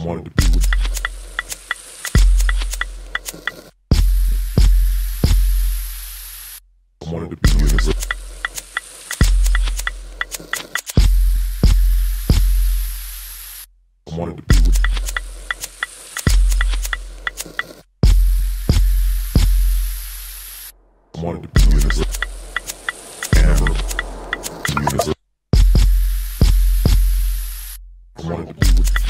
I wanted to be with. I wanted to be with her. I wanted to be with. I wanted to be with her. Camera. Be with her. I wanted to be with.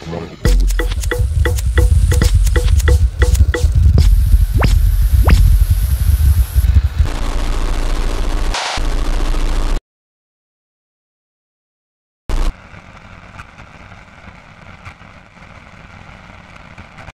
Camera. Be